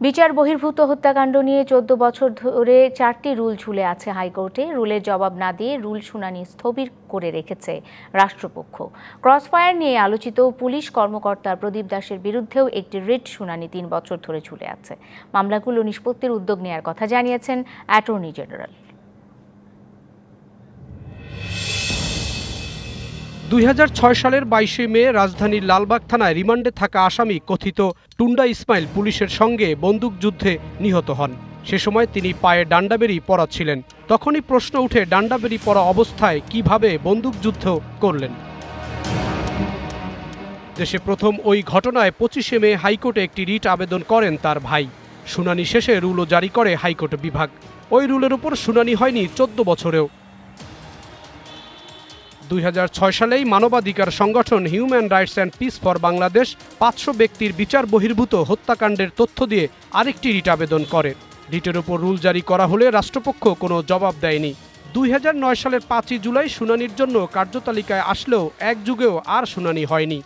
বিচার বহির্ভূত হত্যাকাণ্ড নিয়ে চোদ্দ বছর ধরে চারটি রুল ঝুলে আছে হাইকোর্টে। রুলের জবাব না দিয়ে রুল শুনানি স্থবির করে রেখেছে রাষ্ট্রপক্ষ। ক্রসফায়ার নিয়ে আলোচিত পুলিশ কর্মকর্তা প্রদীপ দাসের বিরুদ্ধেও একটি রিট শুনানি তিন বছর ধরে ঝুলে আছে। মামলাগুলো নিষ্পত্তির উদ্যোগ নেওয়ার কথা জানিয়েছেন অ্যাটর্নি জেনারেল। দুই হাজার ছয় সালের বাইশে মে রাজধানীর লালবাগ থানায় রিমান্ডে থাকা আসামি কথিত টুন্ডা ইসমাইল পুলিশের সঙ্গে বন্দুকযুদ্ধে নিহত হন। সে সময় তিনি পায়ে ডান্ডাবেরি পরা ছিলেন। তখনই প্রশ্ন উঠে ডান্ডাবেরি পরা অবস্থায় কীভাবে বন্দুকযুদ্ধ করলেন। দেশে প্রথম ওই ঘটনায় পঁচিশে মে হাইকোর্টে একটি রিট আবেদন করেন তার ভাই। শুনানি শেষে রুলও জারি করে হাইকোর্ট বিভাগ। ওই রুলের উপর শুনানি হয়নি চোদ্দ বছরেও। দুই হাজার ছয় সালেই মানবাধিকার সংগঠন human rights and peace for Bangladesh পাঁচশো ব্যক্তির বিচার বহির্ভূত হত্যাকাণ্ডের তথ্য দিয়ে আরেকটি রিট আবেদন করে। রিটের ওপর রুল জারি করা হলে রাষ্ট্রপক্ষ কোনো জবাব দেয়নি। দুই হাজার নয় সালের পাঁচই জুলাই শুনানির জন্য কার্যতালিকায় আসলেও এক যুগেও আর শুনানি হয়নি।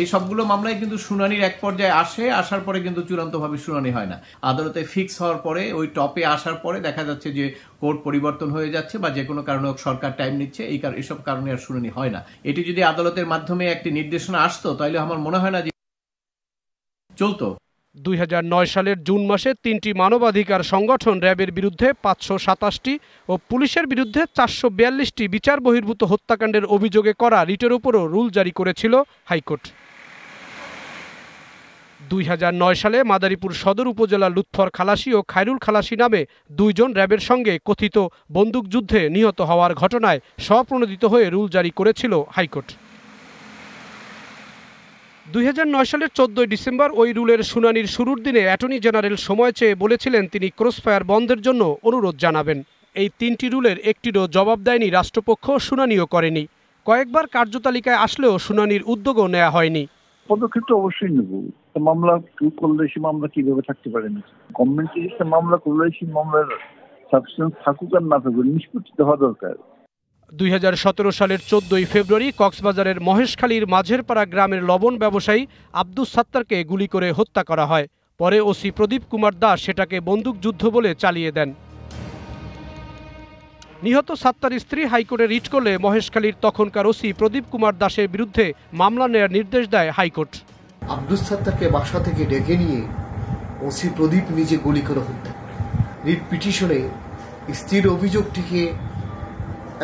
এই সবগুলো মামলায় কিন্তু শুনানির এক পর্যায়ে আসে, আসার পরে কিন্তু চূড়ান্তভাবে শুনানি হয় না। আদালতে ফিক্স হওয়ার পরে, ওই টপে আসার পরে দেখা যাচ্ছে যে কোর্ট পরিবর্তন হয়ে যাচ্ছে বা যে কোনো কারণে সরকার টাইম নিচ্ছে, এই এসব কারণে আর শুনানি হয় না। এটি যদি আদালতের মাধ্যমে একটি নির্দেশনা আসতো তাহলে আমার মনে হয় না যে চলতো। দুই হাজার নয় সালের জুন মাসে তিনটি মানবাধিকার সংগঠন র্যাবের বিরুদ্ধে পাঁচশো সাতাশটি ও পুলিশের বিরুদ্ধে চারশো বিয়াল্লিশটি বিচার বহির্ভূত হত্যাকাণ্ডের অভিযোগে করা রিটের উপরও রুল জারি করেছিল হাইকোর্ট। দুই হাজার নয় সালে মাদারীপুর সদর উপজেলা লুৎফর খালাসি ও খায়রুল খালাসি নামে দুইজন র্যাবের সঙ্গে কথিত বন্দুকযুদ্ধে নিহত হওয়ার ঘটনায় স্বপ্রণোদিত হয়ে রুল জারি করেছিল হাইকোর্ট। দুই হাজার নয় সালের চোদ্দই ডিসেম্বর ওই রুলের শুনানির শুরুর দিনে অ্যাটর্নি জেনারেল সময় চেয়ে বলেছিলেন, তিনি ক্রসফায়ার বন্ধের জন্য অনুরোধ জানাবেন। এই তিনটি রুলের একটিরও জবাব দেয়নি রাষ্ট্রপক্ষ, শুনানিও করেনি। কয়েকবার কার্যতালিকায় আসলেও শুনানির উদ্যোগও নেওয়া হয়নি। পদক্ষেপ তো অবশ্যই নেব। মামলা করলে সে মামলা কীভাবে থাকতে পারে না গভর্নমেন্ট মামলা করলে সেই মামলার সাবস্টেন্স থাকুক আর না থাকুক নিষ্পত্তি হওয়া দরকার। দুই হাজার সতেরো সালের চোদ্দই ফেব্রুয়ারি কক্সবাজারের মহেশখালীর মাঝেরপাড়া গ্রামের লবণ ব্যবসায়ী আব্দুস সাত্তারকে গুলি করে হত্যা করা হয়। পরে ওসি প্রদীপ কুমার দাস সেটাকে বন্দুকযুদ্ধ বলে চালিয়ে দেন। নিহত সাত্তার স্ত্রী হাইকোর্টে রিট করলে মহেশখালীর তখনকার ওসি প্রদীপ কুমার দাসের বিরুদ্ধে মামলা নেয়ার নির্দেশ দেয় হাইকোর্ট। আব্দুল সাত্তারকে বাসা থেকে ডেকে নিয়ে ওসি প্রদীপ নিজে গুলি করে হত্যা রিট পিটিশনে স্ত্রীর অভিযোগটিকে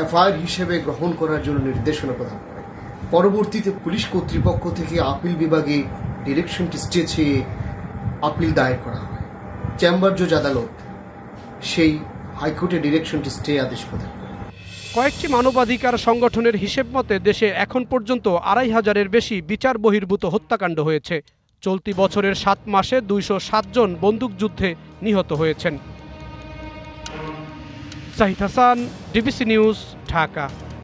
এফআইআর হিসেবে গ্রহণ করার জন্য নির্দেশনা প্রদান করে। পরবর্তীতে পুলিশ কর্তৃপক্ষ থেকে আপিল বিভাগে ডিরেকশনটি স্টে চেয়ে আপিল দায়ের করা হয়। চেম্বার জজ আদালত সেই হাইকোর্টে ডিরেকশনটি স্টে আদেশ প্রদান কয়েকটি মানবাধিকার সংগঠনের হিসেব মতে দেশে এখন পর্যন্ত আড়াই হাজারের বেশি বিচার বহির্ভূত হত্যাকাণ্ড হয়েছে। চলতি বছরের সাত মাসে দুইশো জন বন্দুকযুদ্ধে নিহত হয়েছেন। Sahid Hasan, DBC news, Dhaka.